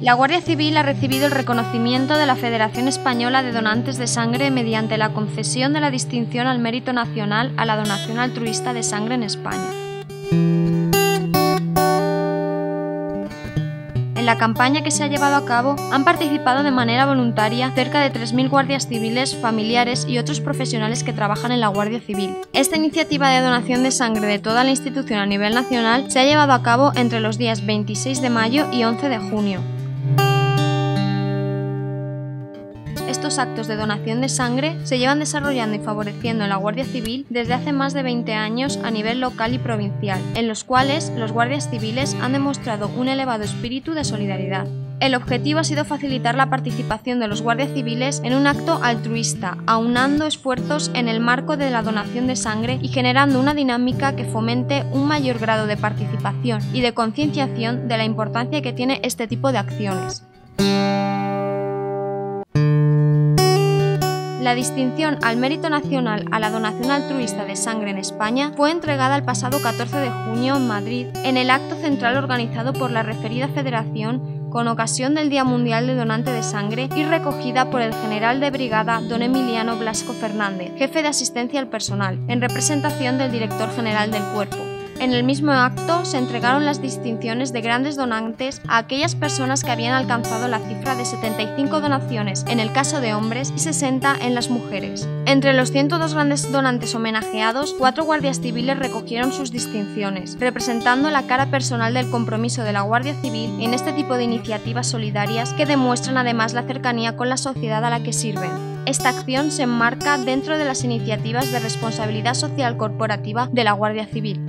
La Guardia Civil ha recibido el reconocimiento de la Federación Española de Donantes de Sangre mediante la concesión de la distinción al mérito nacional a la donación altruista de sangre en España. En la campaña que se ha llevado a cabo han participado de manera voluntaria cerca de 3.000 guardias civiles, familiares y otros profesionales que trabajan en la Guardia Civil. Esta iniciativa de donación de sangre de toda la institución a nivel nacional se ha llevado a cabo entre los días 26 de mayo y 11 de junio. Estos actos de donación de sangre se llevan desarrollando y favoreciendo en la Guardia Civil desde hace más de 20 años a nivel local y provincial, en los cuales los guardias civiles han demostrado un elevado espíritu de solidaridad. El objetivo ha sido facilitar la participación de los guardias civiles en un acto altruista, aunando esfuerzos en el marco de la donación de sangre y generando una dinámica que fomente un mayor grado de participación y de concienciación de la importancia que tiene este tipo de acciones. La distinción al mérito nacional a la donación altruista de sangre en España fue entregada el pasado 14 de junio en Madrid, en el acto central organizado por la referida federación con ocasión del Día Mundial de Donante de Sangre y recogida por el general de brigada don Emiliano Blasco Fernández, jefe de asistencia al personal, en representación del director general del cuerpo. En el mismo acto se entregaron las distinciones de grandes donantes a aquellas personas que habían alcanzado la cifra de 75 donaciones en el caso de hombres y 60 en las mujeres. Entre los 102 grandes donantes homenajeados, cuatro guardias civiles recogieron sus distinciones, representando la cara personal del compromiso de la Guardia Civil en este tipo de iniciativas solidarias que demuestran además la cercanía con la sociedad a la que sirven. Esta acción se enmarca dentro de las iniciativas de responsabilidad social corporativa de la Guardia Civil.